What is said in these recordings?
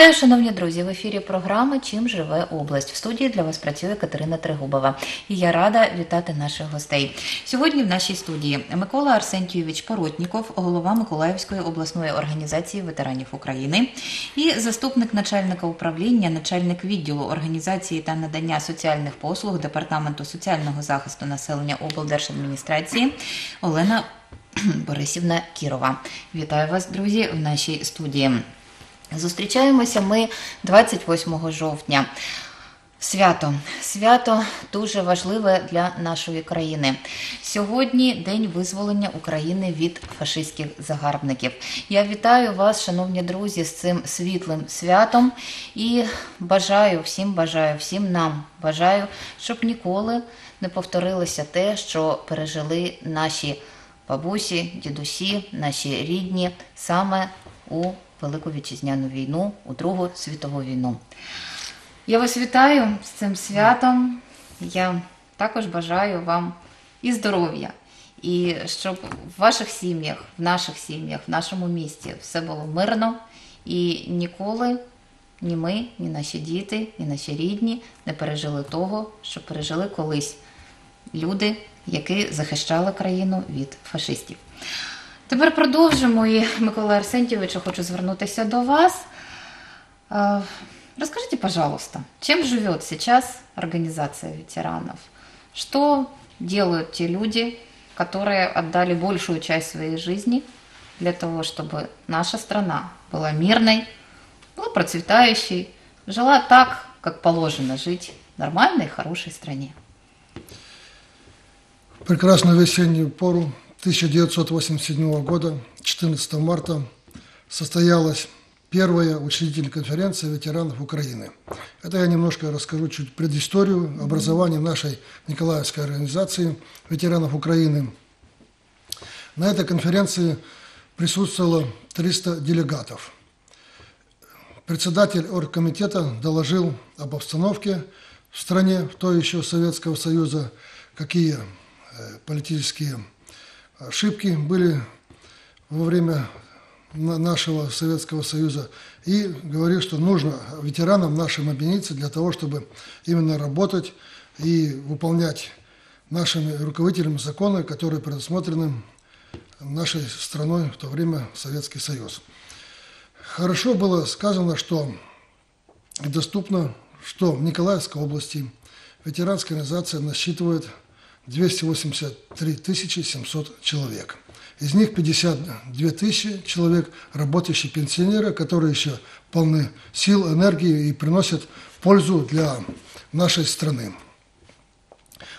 Вітаю, шановні друзі! В ефірі програми Чим живе область. В студії для вас працює Катерина Тригубова. І я рада вітати наших гостей. Сьогодні в нашій студії Микола Арсентійович Поротніков, голова Миколаївської обласної організації ветеранів України, і заступник начальника управління, начальник відділу організації та надання соціальних послуг Департаменту соціального захисту населення облдержадміністрації Олена Борисівна Кірова. Вітаю вас, друзі, в нашій студії. Зустрічаємося ми 28 жовтня. Свято свято дуже важливе для нашої країни. Сьогодні день визволення України від фашистських загарбників. Я вітаю вас, шановні друзі, з цим світлим святом і бажаю всім, бажаю всім нам, бажаю, щоб ніколи не повторилося те, що пережили наші бабусі, дідусі, наші рідні саме у Велику вітчизняну війну, у Другу світову війну. Я вас вітаю з цим святом. Я також бажаю вам і здоров'я, і щоб в ваших сім'ях, в наших сім'ях, в нашому місті все було мирно і ніколи ні ми, ні наші діти, ні наші рідні не пережили того, що пережили колись люди, які захищали країну від фашистів. Тепер продовжимо і Микола Арсентьевичу, хочу звернутися до вас. Расскажите, пожалуйста, чем живет сейчас организация ветеранов? Что делают те люди, которые отдали большую часть своей жизни для того, чтобы наша страна была мирной, была процветающей, жила так, как положено жить в нормальной, хорошей стране? Прекрасную весеннюю пору 1987 года, 14 марта, состоялась первая учредительная конференция ветеранов Украины. Это я немножко расскажу чуть предысторию образования нашей Николаевской организации ветеранов Украины. На этой конференции присутствовало 300 делегатов. Председатель оргкомитета доложил об обстановке в стране, в той еще Советского Союза, какие политические ошибки были во время нашего Советского Союза и говорил, что нужно ветеранам нашим объединиться для того, чтобы именно работать и выполнять нашими руководителями законы, которые предусмотрены нашей страной в то время Советский Союз. Хорошо было сказано, что доступно, что в Николаевской области ветеранская организация насчитывает 283 700 человек. Из них 52 тысячи человек работающие пенсионеры, которые еще полны сил, энергии и приносят пользу для нашей страны.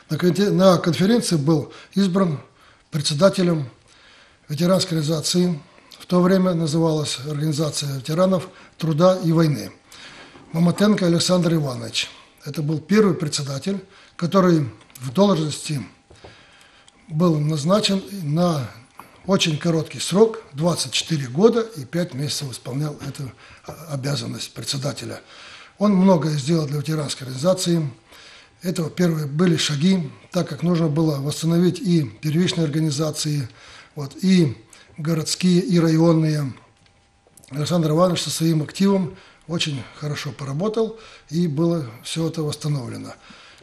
На конференции был избран председателем ветеранской организации, в то время называлась Организация ветеранов труда и войны, Маматенко Александр Иванович. Это был первый председатель, который в должности был назначен на очень короткий срок, 24 года и 5 месяцев исполнял эту обязанность председателя. Он многое сделал для ветеранской организации. Это первые были шаги, так как нужно было восстановить и первичные организации, вот, и городские, и районные. Александр Иванович со своим активом очень хорошо поработал, и было все это восстановлено.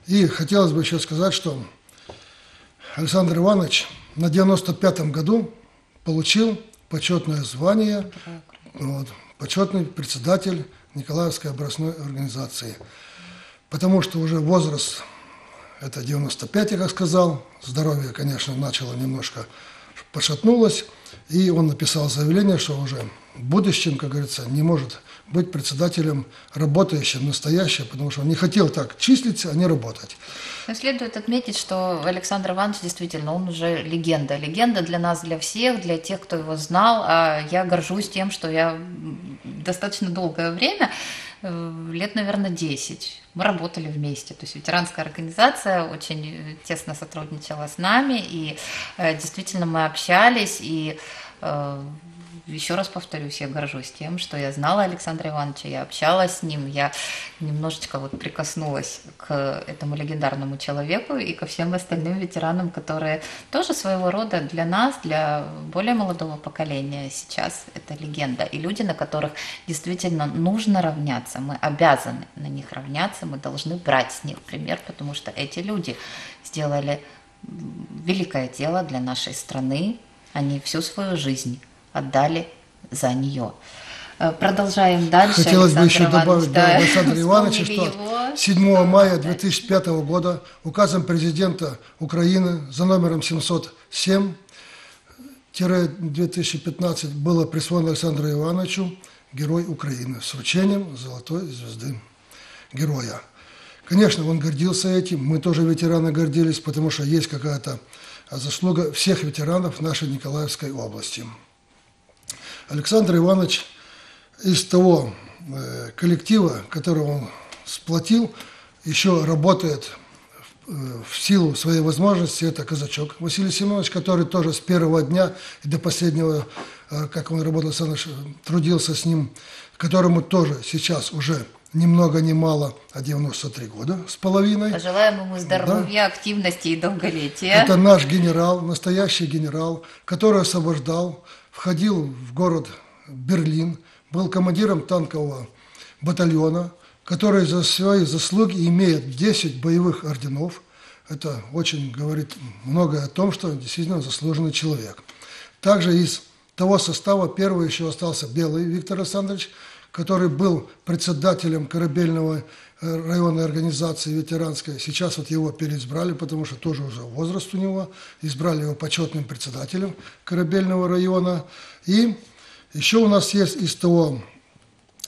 И хотелось бы еще сказать, что Александр Иванович на 95-м году получил почетное звание, вот, почетный председатель Николаевской областной организации. Потому что уже возраст, это 95, я как сказал, здоровье, конечно, начало немножко пошатнулось, и он написал заявление, что уже в будущем, как говорится, не может быть председателем работающим, настоящим, потому что он не хотел так числиться, а не работать. Но следует отметить, что Александр Иванович действительно, он уже легенда. Легенда для нас, для всех, для тех, кто его знал. А я горжусь тем, что я достаточно долгое время, лет, наверное, 10, мы работали вместе. То есть ветеранская организация очень тесно сотрудничала с нами, и действительно мы общались, и еще раз повторюсь, я горжусь тем, что я знала Александра Ивановича, я общалась с ним, я немножечко вот прикоснулась к этому легендарному человеку и ко всем остальным ветеранам, которые тоже своего рода для нас, для более молодого поколения сейчас это легенда. И люди, на которых действительно нужно равняться, мы обязаны на них равняться, мы должны брать с них пример, потому что эти люди сделали великое дело для нашей страны, они всю свою жизнь отдали за нее. Э, Продолжаем дальше. Хотелось бы Александр еще Иванович, добавить да, Александра Ивановича, что его. 7 мая 2005 года указом президента Украины за номером 707-2015 было присвоено Александру Ивановичу Герой Украины с вручением Золотой звезды Героя. Конечно, он гордился этим, мы тоже ветераны гордились, потому что есть какая-то заслуга всех ветеранов нашей Николаевской области. Александр Иванович из того э, коллектива, который он сплотил, еще работает в, э, в силу своей возможности. Это казачок Василий Семенович, который тоже с первого дня и до последнего, э, как он работал, трудился с ним, которому тоже сейчас уже ни много ни мало, а 93 года с половиной. Пожелаем ему здоровья, активности и долголетия. Это наш генерал, настоящий генерал, который освобождал, входил в город Берлин, был командиром танкового батальона, который за свои заслуги имеет 10 боевых орденов. Это очень говорит многое о том, что он действительно заслуженный человек. Также из того состава первый еще остался Белый Виктор Александрович, который был председателем корабельного районной организации ветеранской. Сейчас вот его переизбрали, потому что тоже уже возраст у него. Избрали его почетным председателем корабельного района. И еще у нас есть из того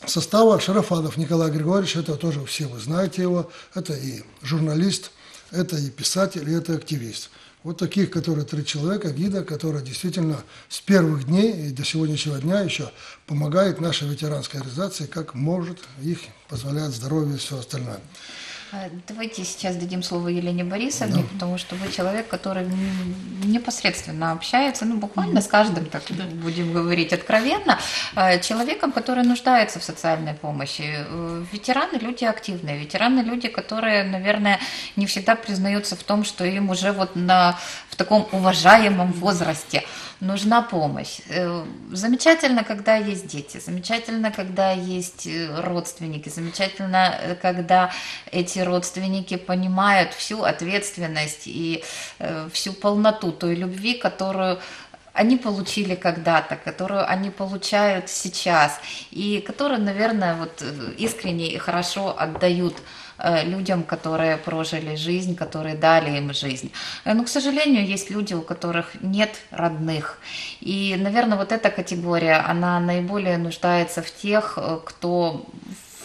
состава Шарафанов Николай Григорьевич, это тоже все вы знаете его, это и журналист, это и писатель, и это активист. Вот таких, которые три человека, гида, которые действительно с первых дней и до сегодняшнего дня еще помогает нашей ветеранской организации, как может, их позволяет здоровье и все остальное. А, Давайте сейчас дадим слово Елене Борисовне, потому что вы человек, который непосредственно общается, ну буквально с каждым, так будем говорить откровенно, а, человеком, который нуждается в социальной помощи. Э, Ветераны люди активные, ветераны люди, которые, наверное, не всегда признаются в том, что им уже вот на в таком уважаемом возрасте нужна помощь. Э, Замечательно, когда есть дети, замечательно, когда есть э, родственники, замечательно, э, когда эти родственники понимают всю ответственность и всю полноту той любви, которую они получили когда-то, которую они получают сейчас, и которую, наверное, вот искренне и хорошо отдают людям, которые прожили жизнь, которые дали им жизнь. Э, Но, к сожалению, есть люди, у которых нет родных. И, наверное, вот эта категория, она наиболее нуждается в тех, э, кто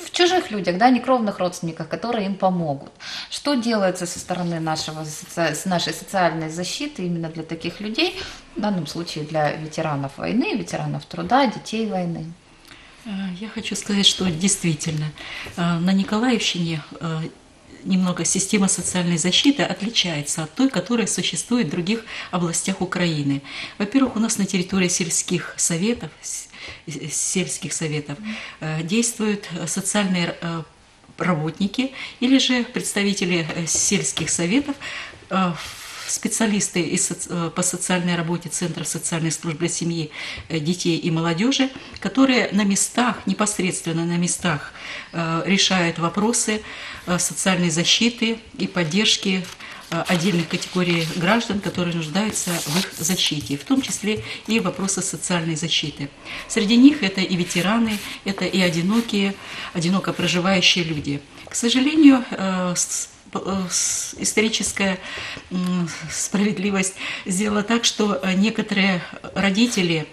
в чужих людях, да, некровных родственниках, которые им помогут. Что делается со стороны нашего, с нашей социальной защиты именно для таких людей, в данном случае для ветеранов войны, ветеранов труда, детей войны? Э, Я хочу сказать, что действительно э, на Николаевщине э, немного система социальной защиты отличается от той, которая существует в других областях Украины. Во-первых, у нас на территории сельских советов, сельских советов действуют социальные работники или же представители сельских советов, э, специалисты из э, по социальной работе Центра социальной службы семьи, э, детей и молодежи, которые на местах, непосредственно на местах э, решают вопросы социальной защиты и поддержки отдельных категорий граждан, которые нуждаются в их защите, в том числе и вопросы социальной защиты. Среди них это и ветераны, это и одинокие, одиноко проживающие люди. К сожалению, историческая м, справедливость сделала так, что э, некоторые родители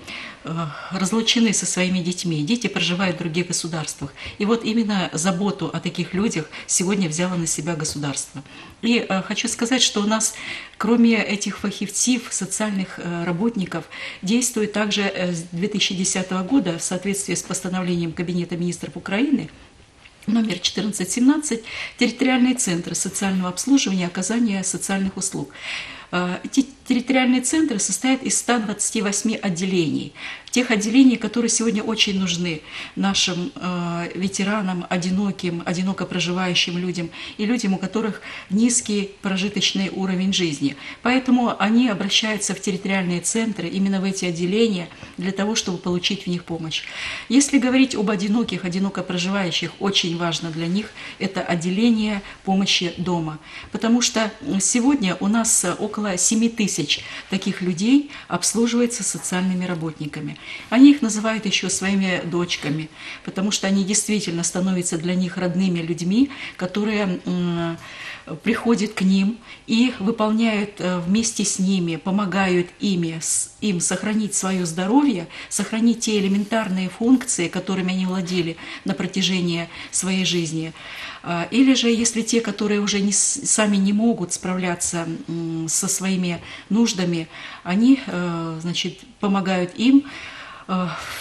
э, разлучены со своими детьми. Дети проживают в других государствах. И вот именно заботу о таких людях сегодня взяло на себя государство. И э, хочу сказать, что у нас, кроме этих фахивцев, социальных э, работников, действует также э, с 2010 года в соответствии с постановлением Кабинета министров Украины номер 1417 территориальные центры социального обслуживания и оказания социальных услуг. Э, территориальные центры состоят из 128 отделений. Тех отделений, которые сегодня очень нужны нашим э, ветеранам, одиноким, одиноко проживающим людям и людям, у которых низкий прожиточный уровень жизни. Поэтому они обращаются в территориальные центры, именно в эти отделения, для того, чтобы получить в них помощь. Если говорить об одиноких, одиноко проживающих, очень важно для них это отделение помощи дома. Потому что сегодня у нас около 7 тысяч таких людей обслуживается социальными работниками. Они их называют еще своими дочками, потому что они действительно становятся для них родными людьми, которые приходят к ним и выполняют э, вместе с ними, помогают ими, им сохранить свое здоровье, сохранить те элементарные функции, которыми они владели на протяжении своей жизни. А, Или же, если те, которые уже не сами не могут справляться со своими нуждами, они э, значит, помогают им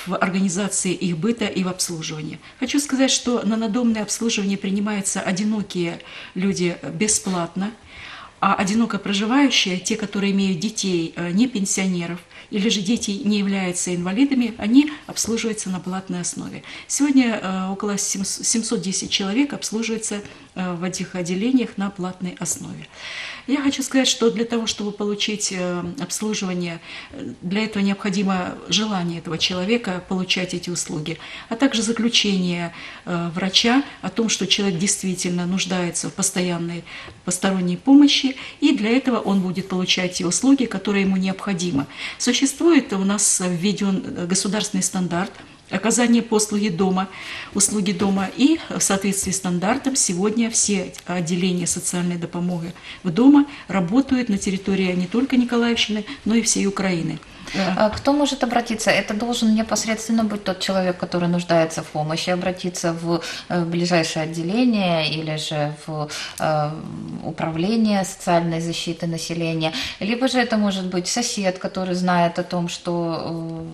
в организации их быта и в обслуживании. Хочу сказать, что на надомное обслуживание принимаются одинокие люди бесплатно, а одиноко проживающие, те, которые имеют детей, э, не пенсионеров, или же дети не являются инвалидами, они обслуживаются на платной основе. Сегодня э, около 700 710 человек обслуживается э, в этих отделениях на платной основе. Я хочу сказать, что для того, чтобы получить э, обслуживание, э, для этого необходимо желание этого человека получать эти услуги, а также заключение э, врача о том, что человек действительно нуждается в постоянной посторонней помощи, и для этого он будет получать те услуги, которые ему необходимы. Существует у нас введен э, государственный стандарт оказание послуги дома, услуги дома. И в соответствии с стандартом сегодня все отделения социальной допомоги в дома работают на территории не только Николаевщины, но и всей Украины. Э, А Кто может обратиться? Это должен непосредственно быть тот человек, который нуждается в помощи, обратиться в э, ближайшее отделение или же в э, управление социальной защиты населения. Либо же это может быть сосед, который знает о том, что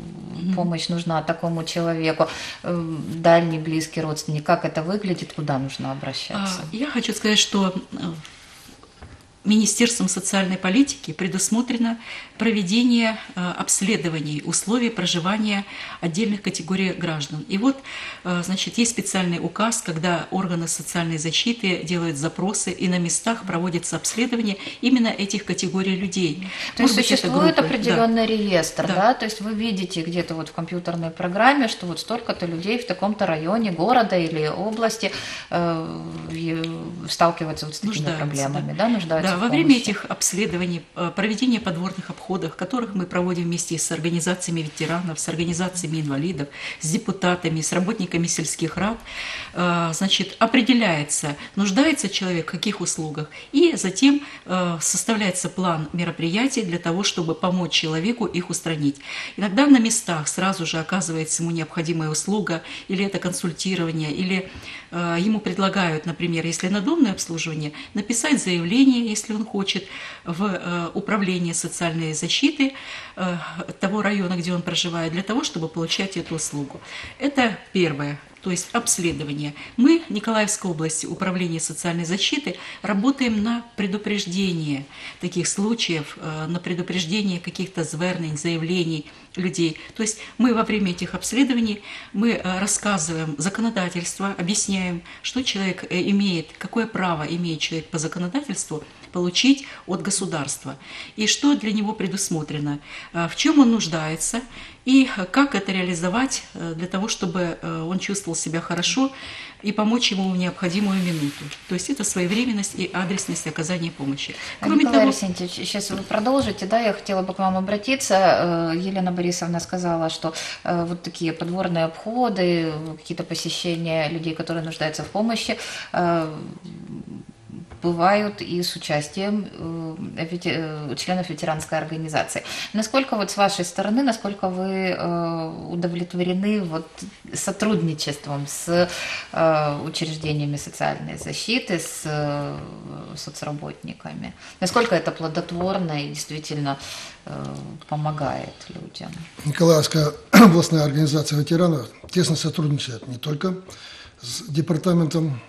э, помощь нужна такому человеку, дальний, близкий родственник. Как это выглядит, куда нужно обращаться? А, Я хочу сказать, что Министерством социальной политики предусмотрено проведение э, обследований условий проживания отдельных категорий граждан. И вот, э, значит, есть специальный указ, когда органы социальной защиты делают запросы и на местах проводится обследование именно этих категорий людей. То есть быть, это существует группы, да. определенный реестр, да. Да. То есть вы видите где-то вот в компьютерной программе, что вот столько-то людей в таком-то районе города или области э, сталкиваются вот с такими Нуждаются, проблемами, да, нуждаются Да, во время этих обследований, э, проведения подворных обходов, которых мы проводим вместе с организациями ветеранов, с организациями инвалидов, с депутатами, с работниками сельских рад, э, значит, определяется, нуждается человек в каких услугах, и затем э, составляется план мероприятий для того, чтобы помочь человеку их устранить. Иногда на местах сразу же оказывается ему необходимая услуга, или это консультирование, или ему предлагают, например, если надомное обслуживание, написать заявление, если он хочет, в э, управление социальной защиты э, того района, где он проживает, для того, чтобы получать эту услугу. Это первое. То есть обследование. Мы, Николаевская область, Управление социальной защиты, работаем на предупреждение таких случаев, э, на предупреждение каких-то звернень, заявлений людей. То есть мы во время этих обследований мы э, рассказываем законодательство, объясняем, что человек э, имеет, какое право имеет человек по законодательству получить от государства и что для него предусмотрено, в чем он нуждается и как это реализовать э, для того, чтобы э, он чувствовал себя хорошо и помочь ему в необходимую минуту. То есть это своевременность и адресность оказания помощи. Кроме Николай того, Арсентьевич, сейчас вы продолжите, да, я хотела бы к вам обратиться. Э, Елена Борисовна сказала, что вот такие подворные обходы, какие-то посещения людей, которые нуждаются в помощи, бывают и с участием э, э, членов ветеранской организации. Насколько вот с вашей стороны, насколько вы э, удовлетворены вот сотрудничеством с учреждениями социальной защиты, с соцработниками? Насколько это плодотворно и действительно помогает людям? Николаевская областная организация ветеранов тесно сотрудничает не только с департаментом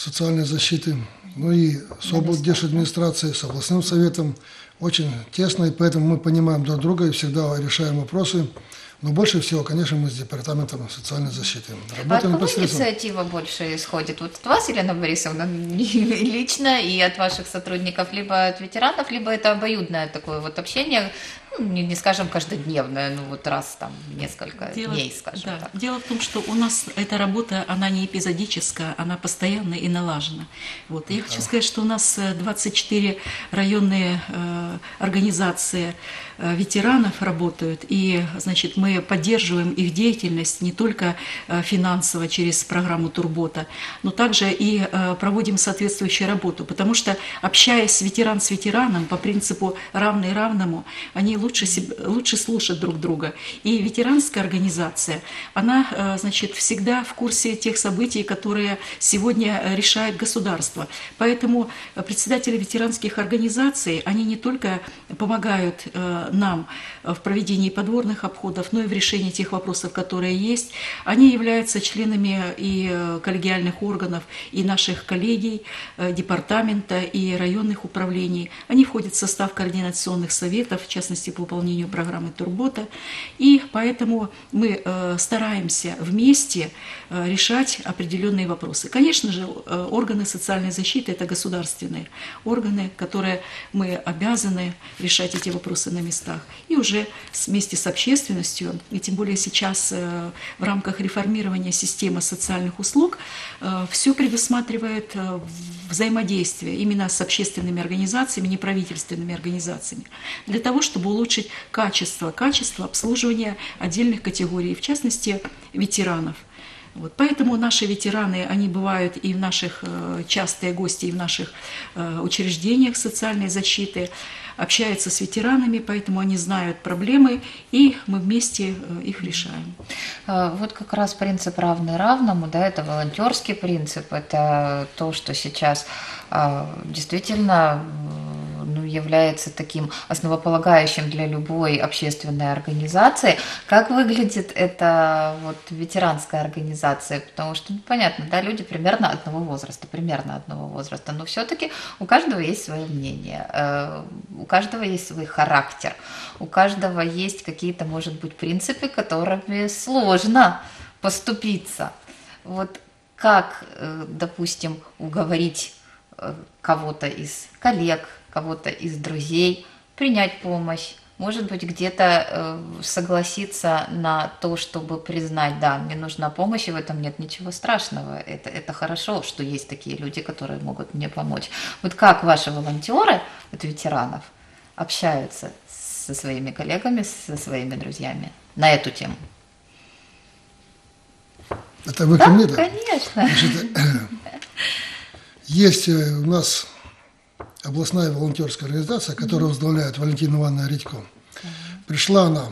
социальной защиты Ну и с администрацией, с областным советом очень тесно, и поэтому мы понимаем друг друга и всегда решаем вопросы. Но больше всего, конечно, мы с Департаментом социальной защиты работаем. А от кого инициатива больше исходит? Вот от вас, Елена Борисовна, лично и от ваших сотрудников, либо от ветеранов, либо это обоюдное такое вот общение, ну, не, не скажем каждодневное, ну вот раз там несколько дело, дней, скажем да. так. Дело в том, что у нас эта работа, она не эпизодическая, она постоянная и налажена. Вот. Я хочу сказать, что у нас 24 районные э, организации э, ветеранов работают, и, значит, мы поддерживаем их деятельность не только э, финансово через программу Турбота, но также и э, проводим соответствующую работу, потому что, общаясь ветеран с ветераном по принципу равный равному, они лучше, лучше слушать друг друга. И ветеранская организация, она, э, значит, всегда в курсе тех событий, которые сегодня решает государство. Поэтому председатели ветеранских организаций, они не только помогают э, нам в проведении подворных обходов, но и в решении тех вопросов, которые есть. Они являются членами и э, коллегиальных органов, и наших коллегий, департамента, и районных управлений. Они входят в состав координационных советов, в частности, по выполнению программы Турбота. И поэтому мы э, стараемся вместе э, решать определенные вопросы. Конечно же, э, органы социальной защиты – это государственные органы, которые мы обязаны решать эти вопросы на местах. И уже вместе с общественностью, и тем более сейчас в рамках реформирования системы социальных услуг, все предусматривает взаимодействие именно с общественными организациями, неправительственными организациями, для того, чтобы улучшить качество, качество обслуживания отдельных категорий, в частности, ветеранов. Вот. Поэтому наши ветераны, они бывают и в наших э, частые гости, и в наших э, учреждениях социальной защиты, общаются с ветеранами, поэтому они знают проблемы, и мы вместе э, их решаем. А, вот как раз принцип равный равному, да, это волонтерский принцип, это то, что сейчас а, действительно является таким основополагающим для любой общественной организации. Как выглядит эта вот ветеранская организация? Потому что, ну, понятно, да, люди примерно одного возраста, примерно одного возраста, но все-таки у каждого есть свое мнение, э, у каждого есть свой характер, у каждого есть какие-то, может быть, принципы, которыми сложно поступиться. Вот как, э, допустим, уговорить э, кого-то из коллег, кого-то из друзей, принять помощь, может быть, где-то э, согласиться на то, чтобы признать, да, мне нужна помощь, и в этом нет ничего страшного. Это, это хорошо, что есть такие люди, которые могут мне помочь. Вот как ваши волонтеры, вот ветеранов, общаются со своими коллегами, со своими друзьями на эту тему? Это вы да, ко мне, да? конечно. Значит, есть э, у нас областная волонтерская организация, которую возглавляет Валентина Ивановна Редько. Пришла она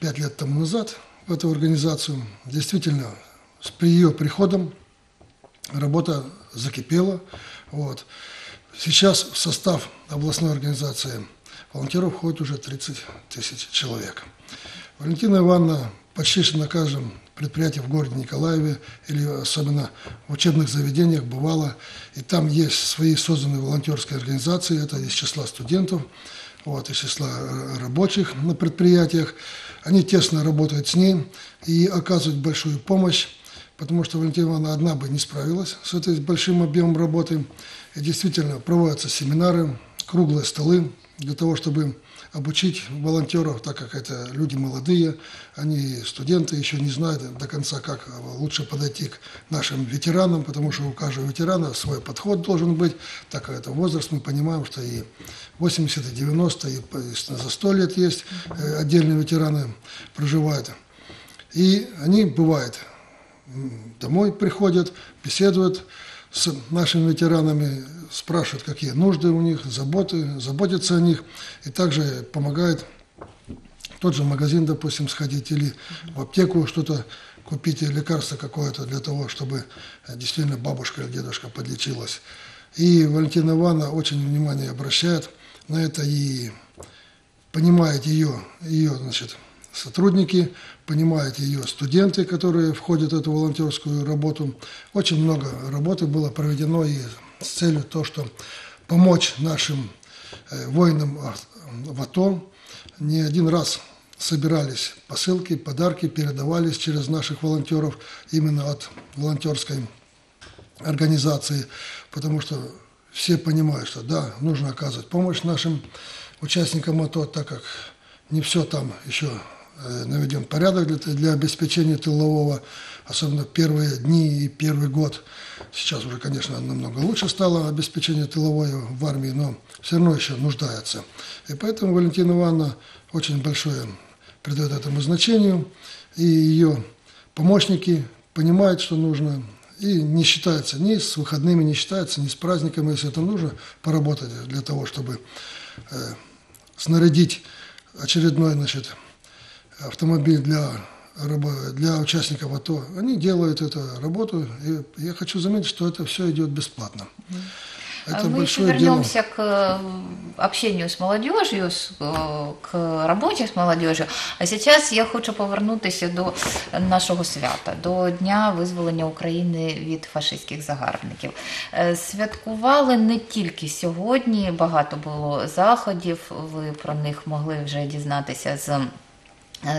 пять лет тому назад в эту организацию. Действительно, при ее приходом работа закипела. Вот. Сейчас в состав областной организации волонтеров входит уже 30 тысяч человек. Валентина Ивановна почти на каждом предприятии в городе Николаеве или особенно в учебных заведениях бывало. И там есть свои созданные волонтерские организации, это из числа студентов, вот, из числа э, рабочих на предприятиях. Они тесно работают с ней и оказывают большую помощь, потому что Валентина Ивановна одна бы не справилась с этой большим объемом работы. И действительно проводятся семинары, круглые столы для того, чтобы обучить волонтеров, так как это люди молодые, они студенты, еще не знают до конца, как лучше подойти к нашим ветеранам, потому что у каждого ветерана свой подход должен быть, так как это возраст, мы понимаем, что и 80, и 90, и за 100 лет есть э, отдельные ветераны проживают. И они, бывает, домой приходят, беседуют с нашими ветеранами, спрашивают, какие нужды у них, заботы, заботятся о них, и также помогает тот же магазин, допустим, сходить или в аптеку что-то купить, или лекарство какое-то для того, чтобы действительно бабушка или дедушка подлечилась. И Валентина Ивановна очень внимание обращает на это и понимает ее, ее значит, сотрудники, понимают ее студенты, которые входят в эту волонтерскую работу. Очень много работы было проведено и с целью то, что помочь нашим э, воинам а- в АТО. Не один раз собирались посылки, подарки, передавались через наших волонтеров именно от волонтерской организации, потому что все понимают, что да, нужно оказывать помощь нашим участникам АТО, так как не все там еще наведен порядок для, для обеспечения тылового, особенно первые дни и первый год. Сейчас уже, конечно, намного лучше стало обеспечение тыловой в армии, но все равно еще нуждается. И поэтому Валентина Ивановна очень большое придает этому значению, и ее помощники понимают, что нужно, и не считается ни с выходными, не считается, ни с праздниками, если это нужно, поработать для того, чтобы э, снарядить очередной значит, автомобиль для, рабо- для участников АТО. Они делают эту работу, и я хочу заметить, что это все идет бесплатно. Это Мы еще большое дело. вернемся к э, общению с молодежью, с, э, к роботі з молодежью. А сейчас я хочу повернутися до нашого свята, до Дня визволення України від фашистських загарбників. Е, Святкували не тільки сьогодні, багато було заходів. Ви про них могли вже дізнатися з е,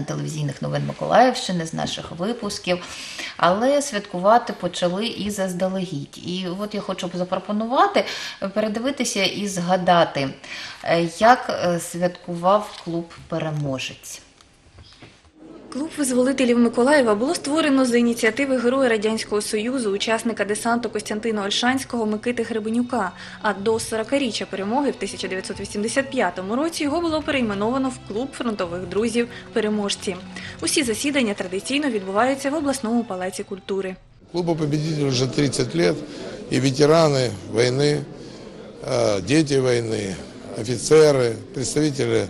телевізійних новин Миколаївщини з наших випусків, але святкувати почали і заздалегідь. І от я хочу запропонувати передивитися і згадати, е, як е, святкував клуб Переможець. Клуб визволителів Миколаєва було створено за ініціативи Героя Радянського Союзу, учасника десанту Костянтина Ольшанського Микити Гребенюка. А до 40-річчя перемоги в 1985 році його було перейменовано в клуб фронтових друзів Переможці. Усі засідання традиційно відбуваються в обласному палаці культури. Клубу «Победитель» уже 30 лет, и ветераны войны, э, дети войны, офицеры, представители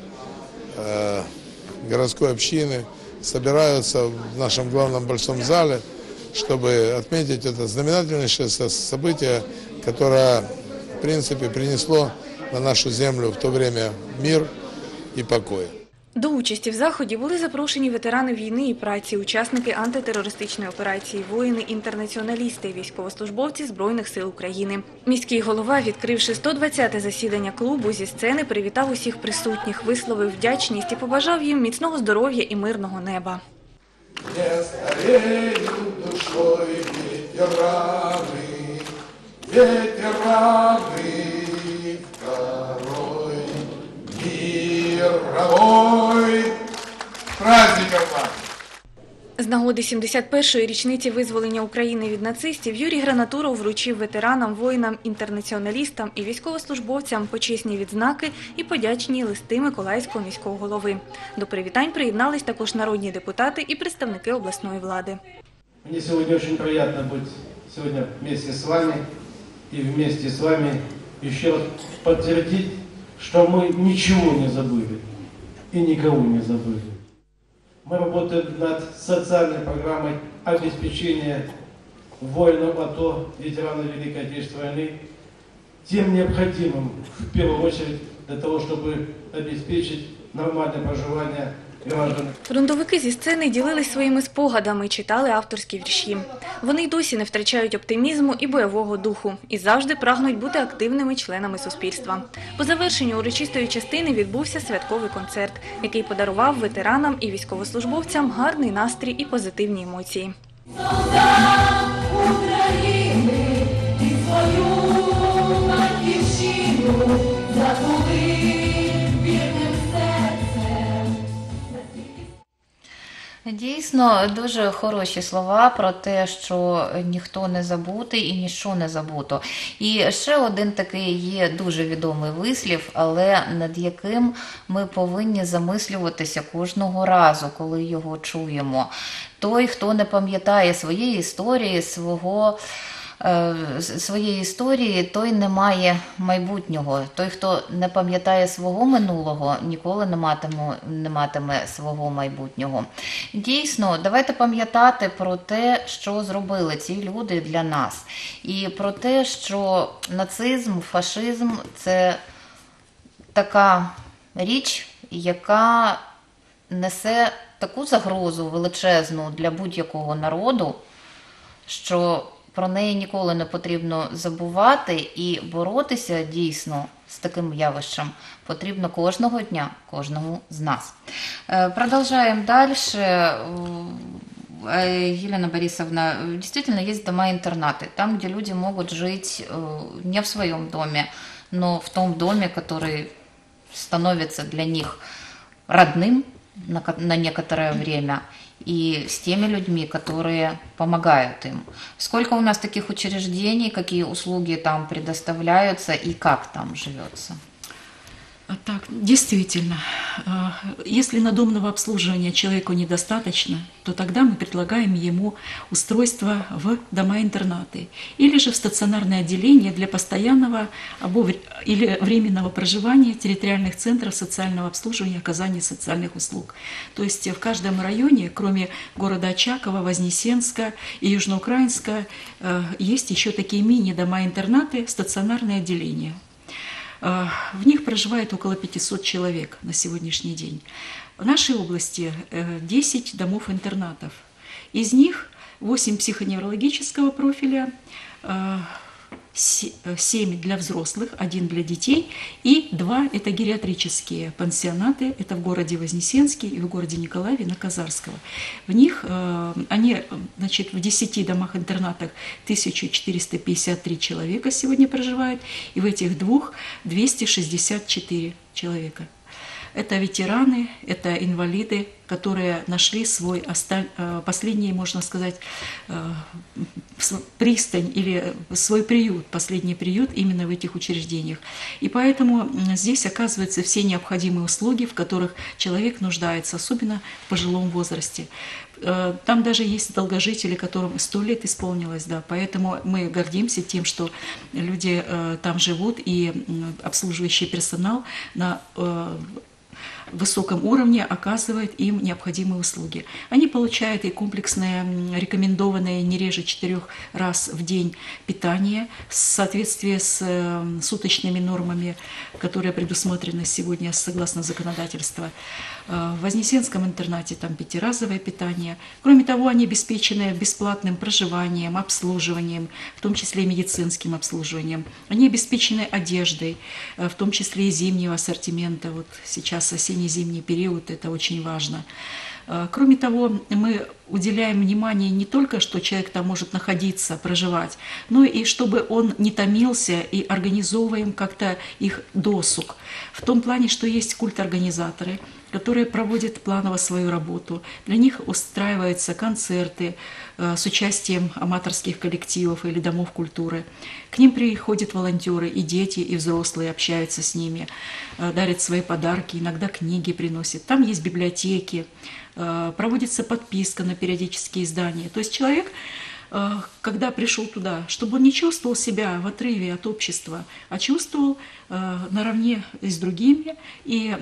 э, городской общины собираются в нашем главном большом зале, чтобы отметить это знаменательнейшее со- событие, которое, в принципе, принесло на нашу землю в то время мир и покой. До участі в заході були запрошені ветерани війни і праці, учасники антитерористичної операції, воїни-інтернаціоналісти, військовослужбовці Збройних сил України. Міський голова, відкривши 120-те засідання клубу, зі сцени привітав усіх присутніх, висловив вдячність і побажав їм міцного здоров'я і мирного неба. Не стареют душой ветераны, ветераны нагоди 71-ї річниці визволення України від нацистів Юрій Гранатуров вручив ветеранам, воїнам, інтернаціоналістам і військовослужбовцям почесні відзнаки і подячні листи Миколаївського міського голови. До привітань приєднались також народні депутати і представники обласної влади. Мне сегодня очень приятно быть сегодня вместе с вами и вместе с вами еще раз подтвердить, что мы ничего не забыли и никого не забыли. Мы работаем над социальной программой обеспечения воинов АТО, ветеранов Великой Отечественной войны, тем необходимым в первую очередь для того, чтобы обеспечить нормальное проживание Фронтовики зі сцени ділились своїми спогадами читали авторські вірші. Вони й досі не втрачають оптимізму і бойового духу і завжди прагнуть бути активними членами суспільства. По завершенню урочистої частини відбувся святковий концерт, який подарував ветеранам і військовослужбовцям гарний настрій і позитивні емоції. Дійсно, дуже хороші слова про те, що ніхто не забутий і ніщо не забуто. І ще один такий є дуже відомий вислів, але над яким ми повинні замислюватися кожного разу, коли його чуємо. Той, хто не пам'ятає своєї історії, свого. Е, Своєї історії той не має майбутнього. Той, хто не пам'ятає свого минулого, ніколи не матиме, не матиме свого майбутнього. Дійсно, давайте пам'ятати про те, що зробили ці люди для нас, і про те, що нацизм, фашизм це така річ, яка несе таку загрозу величезну для будь-якого народу, що про неї ніколи не потрібно забувати і боротися дійсно з таким явищем потрібно кожного дня, кожному з нас. Е, Продовжаємо далі. Э, Елена Борисовна, э, действительно есть дома-интернаты, там, где люди могут жить э, не в своем доме, но в том доме, который становится для них родным на, ко- на некоторое время, и с теми людьми, которые помогают им. Сколько у нас таких учреждений, какие услуги там предоставляются и как там живется? А Так, действительно, э, если надомного обслуживания человеку недостаточно, то тогда мы предлагаем ему устройство в дома-интернаты или же в стационарное отделение для постоянного или временного проживания территориальных центров социального обслуживания и оказания социальных услуг. То есть в каждом районе, кроме города Очакова, Вознесенска и Южноукраинска, э, есть еще такие мини-дома-интернаты, стационарные отделения. Э, В них проживает около 500 человек на сегодняшний день. В нашей области э, 10 домов-интернатов. Из них 8 психоневрологического профиля, э, 7 для взрослых, 1 для детей и 2 это гериатрические пансионаты, это в городе Вознесенске и в городе Николаеве на Казарского. В них э, они, э, значит, в 10 домах-интернатах 1453 человека сегодня проживают, и в этих двух 264 человека. Это ветераны, это инвалиды, которые нашли свой осталь- э, последний, можно сказать, э, пристань или свой приют, последний приют именно в этих учреждениях. И поэтому здесь оказываются все необходимые услуги, в которых человек нуждается, особенно в пожилом возрасте. Э, Там даже есть долгожители, которым 100 лет исполнилось, да, поэтому мы гордимся тем, что люди э, там живут и обслуживающий персонал на э, высоком уровне оказывает им необходимые услуги. Они получают и комплексное, рекомендованное не реже четырех раз в день питание в соответствии с э, суточными нормами, которые предусмотрены сегодня согласно законодательству. Э, В Вознесенском интернате там пятиразовое питание. Кроме того, они обеспечены бесплатным проживанием, обслуживанием, в том числе медицинским обслуживанием. Они обеспечены одеждой, э, в том числе и зимнего ассортимента. Вот сейчас осенне-зимний период, это очень важно. Э, Кроме того, мы уделяем внимание не только, что человек там может находиться, проживать, но и чтобы он не томился, и организовываем как-то их досуг. В том плане, что есть культ-организаторы, которые проводят планово свою работу. Для них устраиваются концерты э, с участием аматорских коллективов или домов культуры. К ним приходят волонтеры, и дети, и взрослые общаются с ними, э, дарят свои подарки, иногда книги приносят. Там есть библиотеки, э, проводится подписка на периодические издания. То есть человек когда пришел туда, чтобы он не чувствовал себя в отрыве от общества, а чувствовал э, наравне с другими и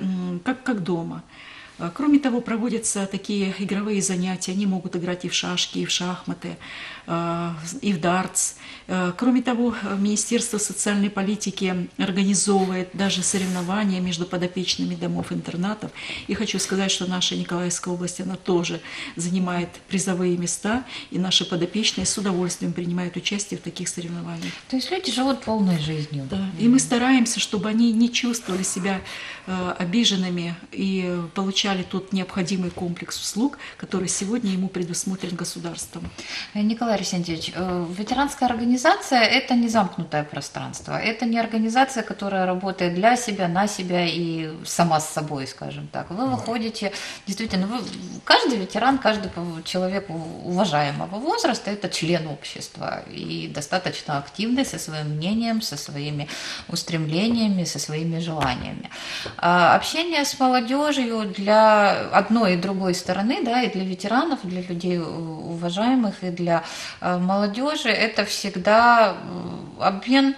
как, как дома. Э, Кроме того, проводятся такие игровые занятия. Они могут играть и в шашки, и в шахматы, э, и в дартс. Э, Кроме того, э, Министерство социальной политики организовывает даже соревнования между подопечными домов-интернатов. И хочу сказать, что наша Николаевская область, она тоже занимает призовые места, и наши подопечные с удовольствием принимают участие в таких соревнованиях. То есть люди живут полной жизнью. Да. И мы стараемся, чтобы они не чувствовали себя э, обиженными и э, получали тот необходимый комплекс услуг, который сегодня ему предусмотрен государством. Э, Николай Арсентьевич, э, ветеранская организация – это не замкнутое пространство. Это не организация, которая работает для себя, на себя и сама с собой, скажем так. Вы выходите, действительно, вы, каждый ветеран, каждый человек уважаемого возраста – это член общества и достаточно активный со своим мнением, со своими устремлениями, со своими желаниями. А Общение с молодежью для одной и другой стороны, да, и для ветеранов, и для людей э, уважаемых, и для молодежи это всегда э, обмен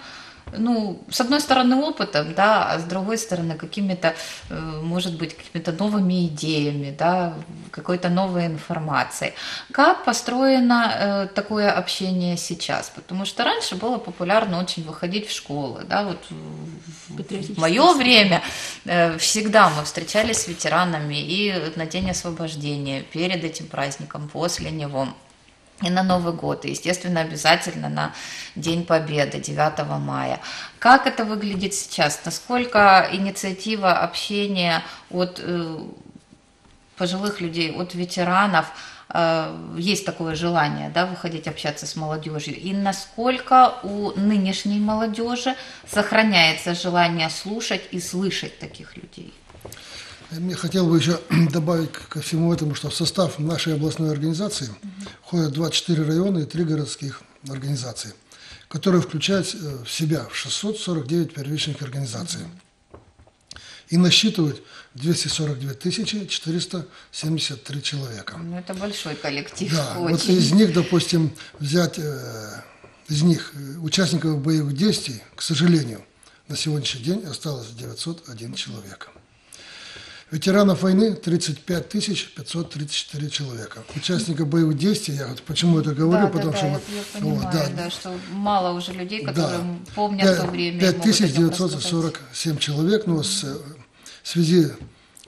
ну, с одной стороны опытом, да, а с другой стороны какими-то, э, может быть, какими-то новыми идеями, да, какой-то новой информацией. Как построено э, такое общение сейчас? Потому что раньше было популярно очень выходить в школы, да, вот в- мое время э, всегда мы встречались с ветеранами и на День освобождения, перед этим праздником, после него. И на Новый год, и, естественно, обязательно на День Победы 9 мая. Как это выглядит сейчас? Насколько инициатива общения от э, пожилых людей, от ветеранов, э, есть такое желание, да, выходить общаться с молодежью, и насколько у нынешней молодежи сохраняется желание слушать и слышать таких людей? Я хотел бы еще добавить ко всему этому, что в состав нашей областной организации входят 24 района и 3 городских организации, которые включают э, в себя 649 первичных организаций и насчитывают 242 тысячи 473 человека. Ну, это большой коллектив. Да, очень. вот из них, допустим, взять э, из них э, участников боевых действий, к сожалению, на сегодняшний день осталось 901 человек. Ветеранов войны 35 тысяч 534 человека. Участников боевых действий, я вот почему это говорю, да, потому да, что... да, вот- я, понимаю, вот, да, да, что мало уже людей, да. которые помнят то время. и могут о нем рассказать. 5947 человек, но с, э, в связи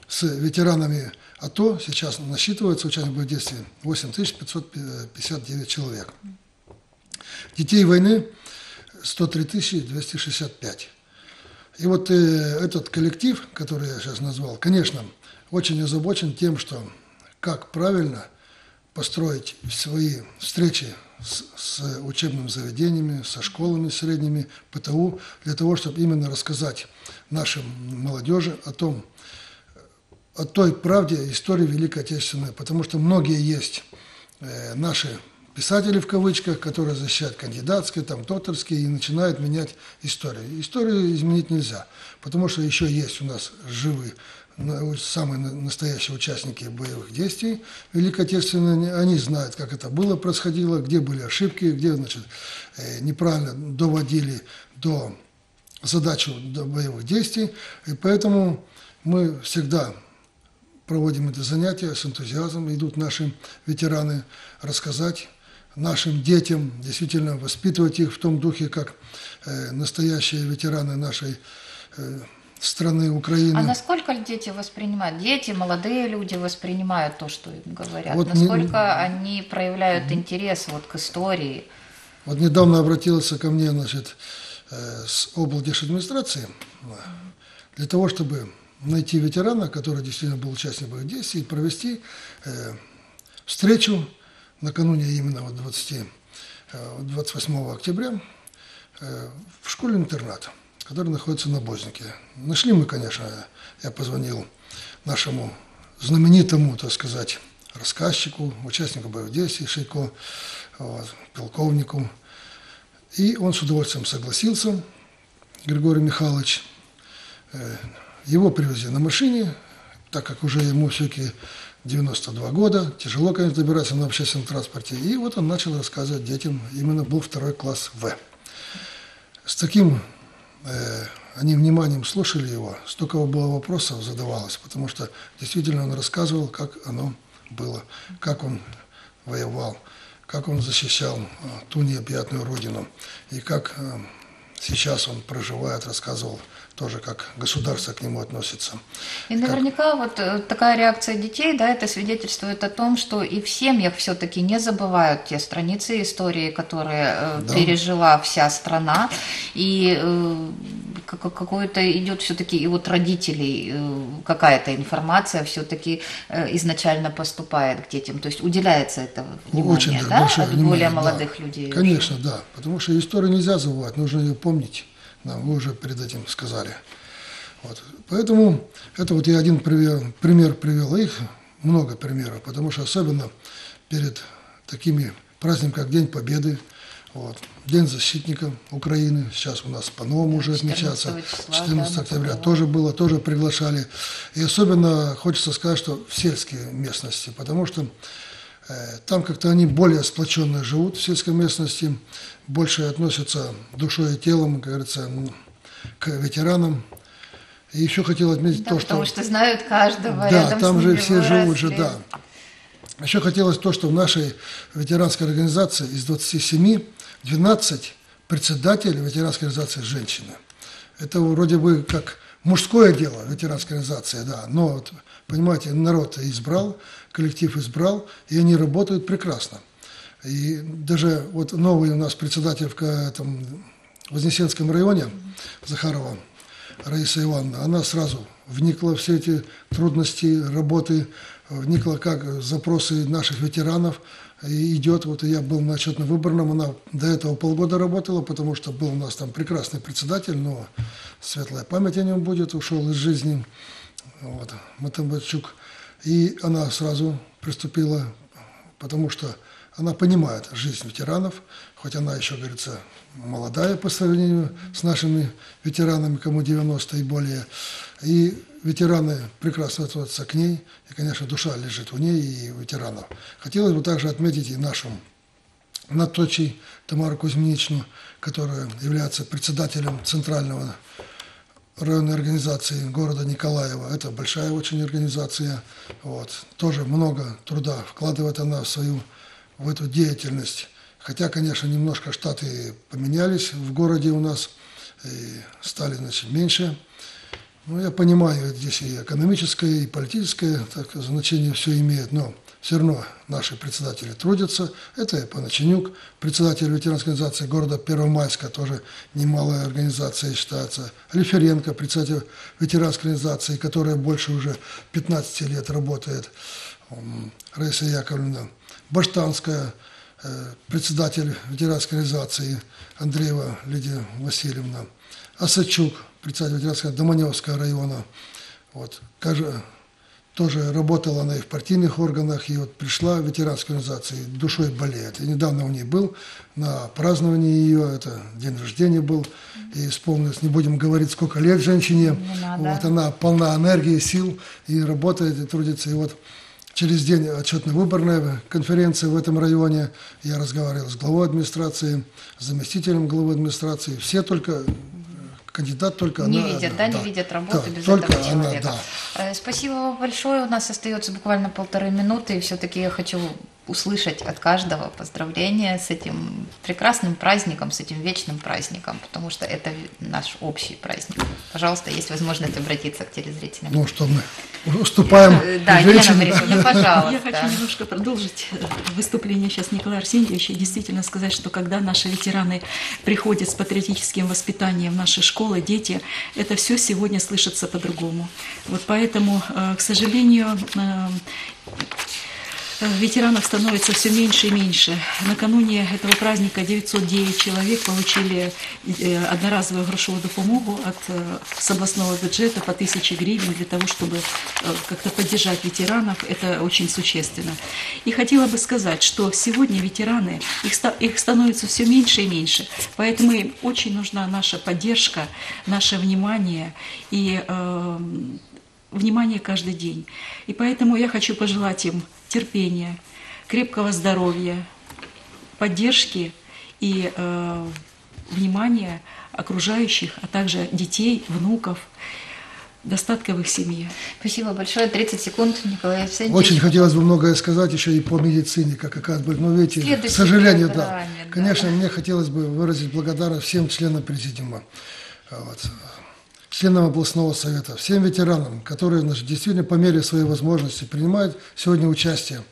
с ветеранами АТО сейчас насчитывается участников боевых действий 8559 человек. Детей войны 103 265. И вот э, этот коллектив, который я сейчас назвал, конечно, очень озабочен тем, что как правильно построить свои встречи с, с учебными заведениями, со школами средними, ПТУ, для того, чтобы именно рассказать нашим молодежи о том, о той правде истории Великой Отечественной, потому что многие есть э, наши писатели в кавычках, которые защищают кандидатские, там, докторские и начинают менять историю. Историю изменить нельзя, потому что еще есть у нас живые самые на- настоящие участники боевых действий Великой они знают, как это было, происходило, где были ошибки, где значит, э, неправильно доводили до задачу до боевых действий, и поэтому мы всегда проводим это занятие с энтузиазмом, идут наши ветераны рассказать нашим детям, действительно воспитывать их в том духе, как э, настоящие ветераны нашей э, страны Украины. А насколько дети воспринимают? Дети, молодые люди воспринимают то, что им говорят. Вот не- насколько они проявляют интерес вот к истории? Вот недавно обратился ко мне, значит, э, с облдержадминистрации э, для того, чтобы найти ветерана, который действительно был участником боевых действий, и провести встречу накануне именно вот 20, э, 28 октября э, в школе-интернат, который находится на Бознике. Нашли мы, конечно, я позвонил нашему знаменитому, так сказать, рассказчику, участнику боевых действий Шейко, вот, полковнику. И он с удовольствием согласился, Григорий Михайлович. Э, Его привезли на машине, так как уже ему все-таки 92 года, тяжело, конечно, добираться на общественном транспорте. И вот он начал рассказывать детям, именно был второй класс В. С таким э, они вниманием слушали его, столько было вопросов задавалось, потому что действительно он рассказывал, как оно было, как он воевал, как он защищал э, ту необъятную родину, и как э, сейчас он проживает, рассказывал тоже, как государство к нему относится. И наверняка вот э, такая реакция детей, да, это свидетельствует о том, что и в семьях все-таки не забывают те страницы истории, которые э, Да. пережила вся страна, и э, как- какое-то идет все-таки и от родителей э, какая-то информация все-таки изначально поступает к детям, то есть уделяется это внимание, Очень да, да, от внимание, более да. молодых людей. Конечно, да. Потому что историю нельзя забывать, нужно ее помнить. Да, вы уже перед этим сказали. Вот. Поэтому это вот я один пример, пример привел, а их много примеров, потому что особенно перед такими праздниками, как День Победы, вот, День защитника Украины, сейчас у нас по-новому уже 14 отмечается, числа, 14 да, октября тоже было, тоже приглашали. И особенно хочется сказать, что в сельские местности, потому что Э, Там как-то они более сплоченно живут в сельской местности, больше относятся душой и телом, как говорится, к ветеранам. И еще хотел отметить Да, то, потому что... что знают каждого, Да, там же все живут же, да. Еще хотелось то, что в нашей ветеранской организации из 27 12 председателей ветеранской организации женщины. Это вроде бы как мужское дело, ветеранская организация, да, но, вот, понимаете, народ избрал, коллектив избрал, и они работают прекрасно. И даже вот новый у нас председатель в ка- этом Вознесенском районе, Захарова Раиса Ивановна, она сразу вникла в все эти трудности работы, вникла как запросы наших ветеранов, и идет, вот я был на отчетно-выборном, она до этого полгода работала, потому что был у нас там прекрасный председатель, но светлая память о нем будет, ушел из жизни, вот, Матамбачук. И она сразу приступила, потому что она понимает жизнь ветеранов, хоть она еще, говорится, молодая по сравнению с нашими ветеранами, кому 90 и более. И ветераны прекрасно относятся к ней, и, конечно, душа лежит у ней и у ветеранов. Хотелось бы также отметить и нашу Наточи Тамару Кузьминичну, которая является председателем Центрального районной организации города Николаева. Это большая очень организация. Вот. Тоже много труда вкладывает она в свою в эту деятельность. Хотя, конечно, немножко штаты поменялись в городе у нас, стали, значит, меньше. Ну, я понимаю, здесь и экономическое, и политическое так, значение все имеет, но все равно наши председатели трудятся. Это и Паначенюк, председатель ветеранской организации города Первомайска, тоже немалая организация считается. Лиференко, председатель ветеранской организации, которая больше уже 15 лет работает. Раиса Яковлевна. Баштанская, э, председатель ветеранской организации Андреева Лидия Васильевна. Осачук, председатель ветеранской Доманевского района. Вот. Тоже работала она и в партийных органах, и вот пришла в ветеранскую организацию, душой болеет. И недавно у нее был на праздновании ее, это день рождения был, и исполнилось, не будем говорить, сколько лет женщине. Вот она полна энергии, сил, и работает, и трудится. И вот через день отчетно-выборная конференция в этом районе. Я разговаривал с главой администрации, с заместителем главы администрации. Все только, кандидат только Не она видят, одна, да, не видят работы Да, без только этого она, человека. да. Э, Спасибо вам большое. У нас остается буквально полторы минуты, и все-таки я хочу услышать от каждого поздравления с этим прекрасным праздником, с этим вечным праздником, потому что это наш общий праздник. Пожалуйста, есть возможность обратиться к телезрителям. Ну, что мы уступаем Э, Да, Елена женщинам. Борисовна, Я пожалуйста. хочу немножко продолжить выступление сейчас Николая Арсеньевича и действительно сказать, что когда наши ветераны приходят с патриотическим воспитанием в наши школы, дети, это все сегодня слышится по-другому. Вот поэтому, э, к сожалению, э, ветеранов становится все меньше и меньше. Накануне этого праздника 909 человек получили э, одноразовую грошовую допомогу от э, с областного бюджета по 1000 гривен для того, чтобы э, как-то поддержать ветеранов. Это очень существенно. И хотела бы сказать, что сегодня ветераны, их, их становится все меньше и меньше. Поэтому им очень нужна наша поддержка, наше внимание и э, внимание каждый день. И поэтому я хочу пожелать им терпения, крепкого здоровья, поддержки и э, внимания окружающих, а также детей, внуков, достатка в их семье. Спасибо большое. 30 секунд, Николай Арсеньевич. Очень хотелось бы многое сказать еще и по медицине, как оказывается. Но видите, к Следующей сожалению, да. программе, да. Конечно, мне хотелось бы выразить благодарность всем членам президиума, вот, членам областного совета, всем ветеранам, которые значит, действительно по мере своей возможности принимают сегодня участие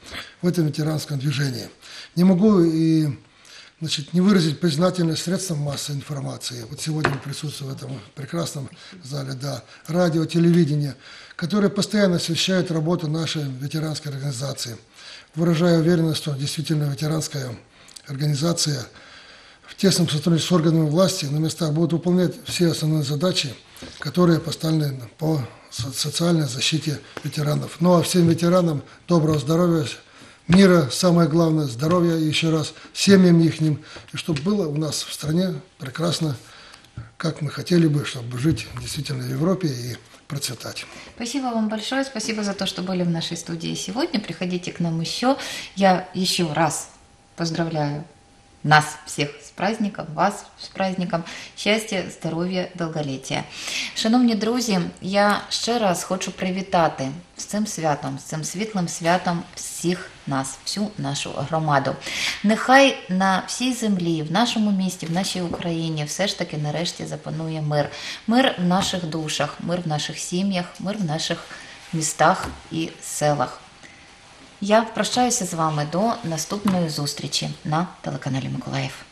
в этом ветеранском движении. Не могу и значит, не выразить признательность средствам массовой информации. Вот сегодня мы присутствуем в этом прекрасном зале, да, радио, телевидение, которые постоянно освещают работу нашей ветеранской организации. Выражаю уверенность, что действительно ветеранская организация тесном сотрудничестве с органами власти на местах будут выполнять все основные задачи, которые поставлены по со- социальной защите ветеранов. Ну а всем ветеранам доброго здоровья, мира, самое главное, здоровья и еще раз семьям ихним, и чтобы было у нас в стране прекрасно, как мы хотели бы, чтобы жить действительно в Европе и процветать. Спасибо вам большое. Спасибо за то, что были в нашей студии сегодня. Приходите к нам еще. Я еще раз поздравляю нас всіх з праздником, вас з праздником, щастя, здоров'я, довголіття. Шановні друзі, я ще раз хочу привітати з цим святом, з цим світлим святом всіх нас, всю нашу громаду. Нехай на всій землі, в нашому місті, в нашій Україні все ж таки нарешті запанує мир. Мир в наших душах, мир в наших сім'ях, мир в наших містах і селах. Я прощаюся з вами до наступної зустрічі на телеканалі Миколаїв.